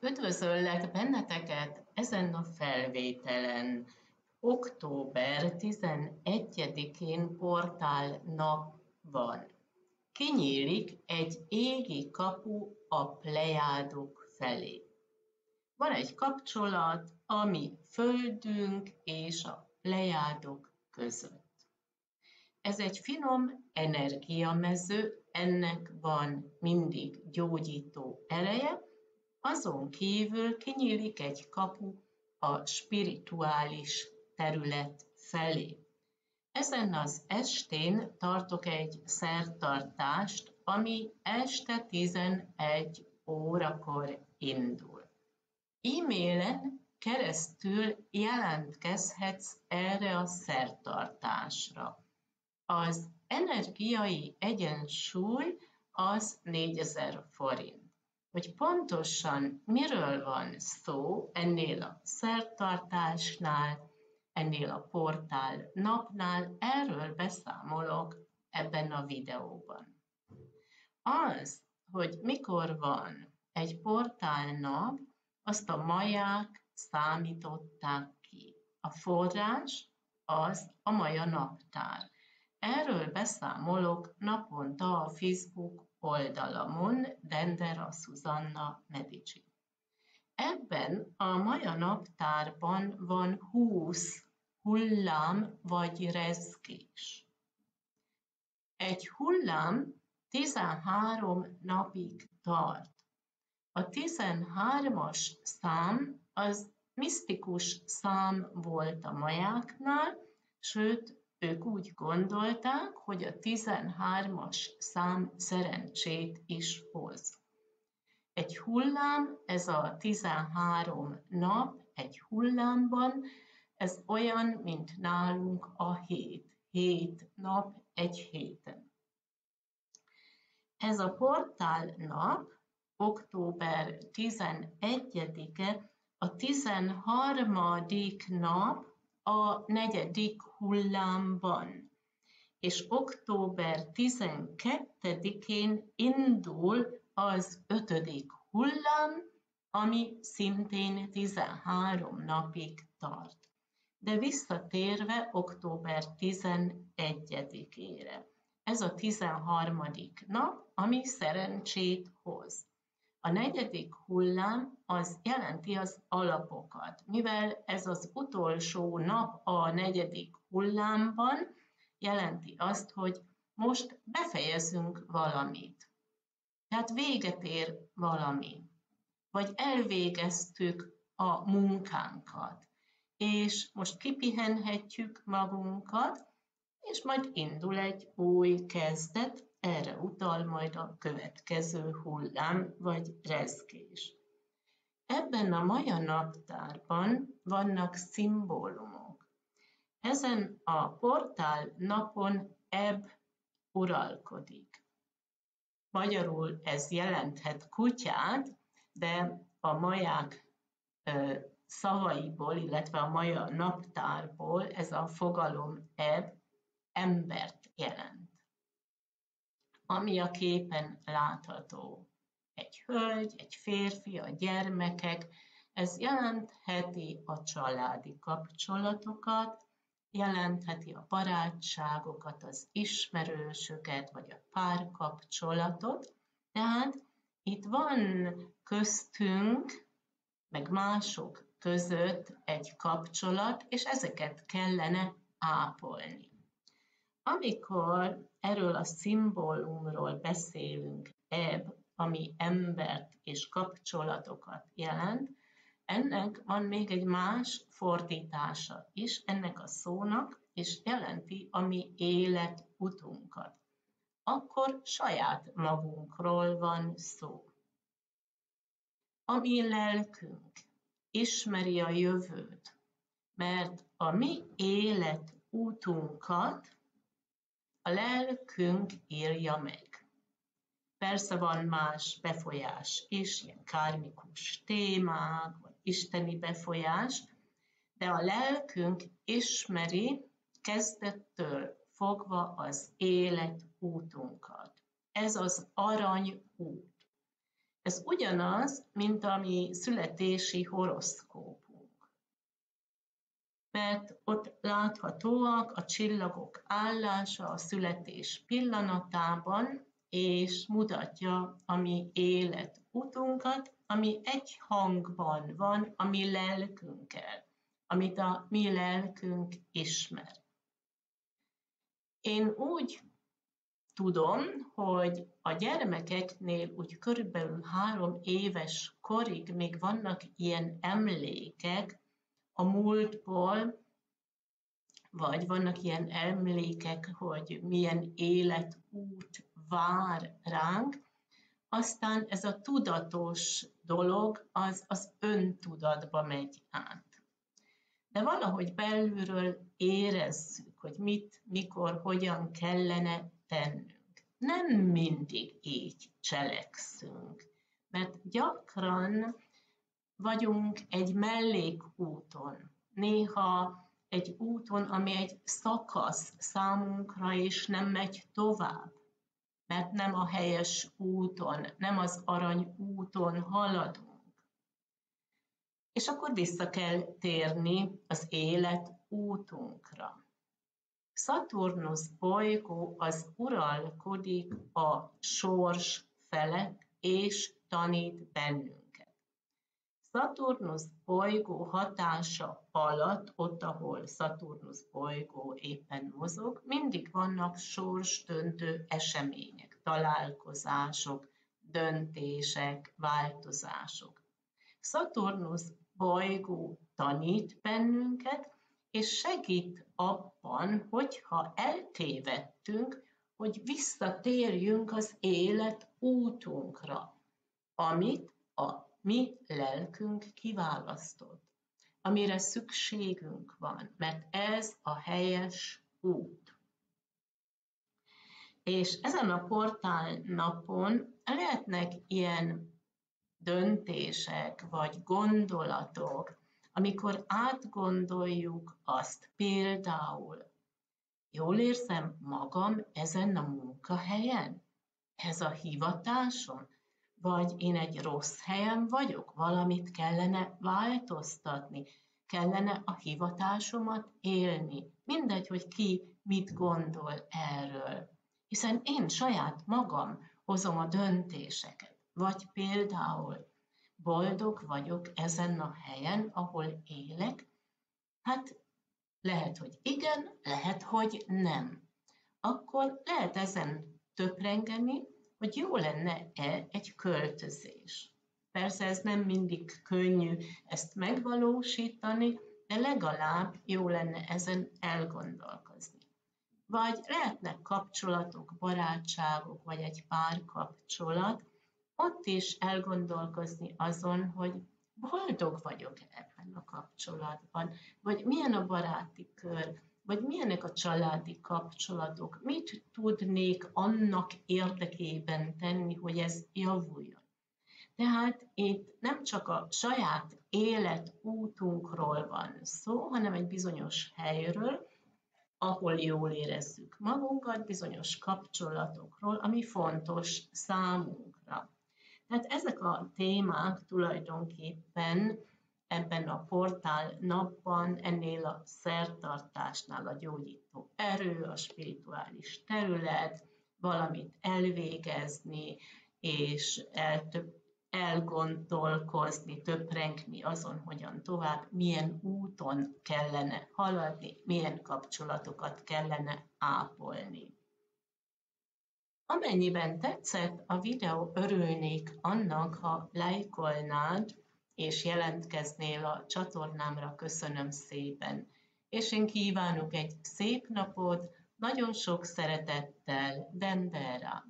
Üdvözöllek benneteket ezen a felvételen. Október 11-én portál nap van. Kinyílik egy égi kapu a plejádok felé. Van egy kapcsolat, ami földünk és a plejádok között. Ez egy finom energiamező, ennek van mindig gyógyító ereje, azon kívül kinyílik egy kapu a spirituális terület felé. Ezen az estén tartok egy szertartást, ami este 11 órakor indul. E-mailen keresztül jelentkezhetsz erre a szertartásra. Az energiai egyensúly az 4000 forint hogy pontosan miről van szó ennél a szertartásnál, ennél a portál napnál, erről beszámolok ebben a videóban. Az, hogy mikor van egy portál nap, azt a maják számították ki. A forrás az a Maja naptár. Erről beszámolok naponta a Facebook oldalamon Dendera Susanna Medici. Ebben a Maja naptárban van 20 hullám vagy rezgés. Egy hullám 13 napig tart. A 13-as szám az misztikus szám volt a majáknál, sőt ők úgy gondolták, hogy a 13-as szám szerencsét is hoz. Egy hullám, ez a 13 nap egy hullámban, ez olyan, mint nálunk a hét. Hét nap egy héten. Ez a portál nap, október 11-e, a 13. nap a negyedik hullámban, és október 12-én indul az ötödik hullám, ami szintén 13 napig tart. De visszatérve október 11-ére. Ez a 13. nap, ami szerencsét hoz. A negyedik hullám az jelenti az alapokat, mivel ez az utolsó nap a negyedik hullámban jelenti azt, hogy most befejezünk valamit. Tehát véget ér valami, vagy elvégeztük a munkánkat, és most kipihenhetjük magunkat, és majd indul egy új kezdet, erre utal majd a következő hullám vagy rezgés. Ebben a maja naptárban vannak szimbólumok. Ezen a portál napon ebb uralkodik. Magyarul ez jelenthet kutyát, de a maják szavaiból, illetve a maja naptárból ez a fogalom ebb embert jelent ami a képen látható. Egy hölgy, egy férfi, a gyermekek, ez jelentheti a családi kapcsolatokat, jelentheti a barátságokat, az ismerősöket, vagy a párkapcsolatot. Tehát itt van köztünk, meg mások között egy kapcsolat, és ezeket kellene ápolni. Amikor erről a szimbólumról beszélünk, ebb, ami embert és kapcsolatokat jelent, ennek van még egy más fordítása is ennek a szónak, és jelenti a mi életutunkat. Akkor saját magunkról van szó. A mi lelkünk ismeri a jövőt, mert a mi életútunkat a lelkünk írja meg. Persze van más befolyás is, ilyen kármikus témák, vagy isteni befolyás, de a lelkünk ismeri kezdettől fogva az élet útunkat. Ez az arany út. Ez ugyanaz, mint a mi születési horoszkópunk. Mert ott láthatóak a csillagok állása a születés pillanatában, és mutatja a mi életutunkat, ami egy hangban van a mi lelkünkkel, amit a mi lelkünk ismer. Én úgy tudom, hogy a gyermekeknél úgy körülbelül három éves korig még vannak ilyen emlékek a múltból, vagy vannak ilyen emlékek, hogy milyen életút vár ránk, aztán ez a tudatos dolog az, az öntudatba megy át. De valahogy belülről érezzük, hogy mit, mikor, hogyan kellene tennünk. Nem mindig így cselekszünk, mert gyakran vagyunk egy mellékúton, néha egy úton, ami egy szakasz számunkra, és nem megy tovább, mert nem a helyes úton, nem az arany úton haladunk. És akkor vissza kell térni az élet útunkra. Szaturnusz bolygó az uralkodik a sors felett, és tanít bennünket. Szaturnusz bolygó hatása alatt, ott, ahol Szaturnusz bolygó éppen mozog, mindig vannak sorsdöntő események, találkozások, döntések, változások. Szaturnusz bolygó tanít bennünket, és segít abban, hogyha eltévedtünk, hogy visszatérjünk az élet útunkra, amit a mi lelkünk kiválasztott, amire szükségünk van, mert ez a helyes út. És ezen a portál napon lehetnek ilyen döntések vagy gondolatok, amikor átgondoljuk azt például, jól érzem magam ezen a munkahelyen? Ez a hivatásom? Vagy én egy rossz helyen vagyok, valamit kellene változtatni, kellene a hivatásomat élni. Mindegy, hogy ki mit gondol erről. Hiszen én saját magam hozom a döntéseket. Vagy például boldog vagyok ezen a helyen, ahol élek? Hát lehet, hogy igen, lehet, hogy nem. Akkor lehet ezen töprengeni, hogy jó lenne-e egy költözés. Persze ez nem mindig könnyű ezt megvalósítani, de legalább jó lenne ezen elgondolkozni. Vagy lehetnek kapcsolatok, barátságok, vagy egy párkapcsolat, ott is elgondolkozni azon, hogy boldog vagyok ebben a kapcsolatban, vagy milyen a baráti kör, vagy milyenek a családi kapcsolatok, mit tudnék annak érdekében tenni, hogy ez javuljon. Tehát itt nem csak a saját életútunkról van szó, hanem egy bizonyos helyről, ahol jól érezzük magunkat, bizonyos kapcsolatokról, ami fontos számunkra. Tehát ezek a témák tulajdonképpen ebben a portál napban, ennél a szertartásnál a gyógyító erő, a spirituális terület, valamit elvégezni, és eltöbb, elgondolkozni, töprengni azon, hogyan tovább, milyen úton kellene haladni, milyen kapcsolatokat kellene ápolni. Amennyiben tetszett a videó, örülnék annak, ha lájkolnád és jelentkeznél a csatornámra, köszönöm szépen. És én kívánok egy szép napot, nagyon sok szeretettel, Dendera!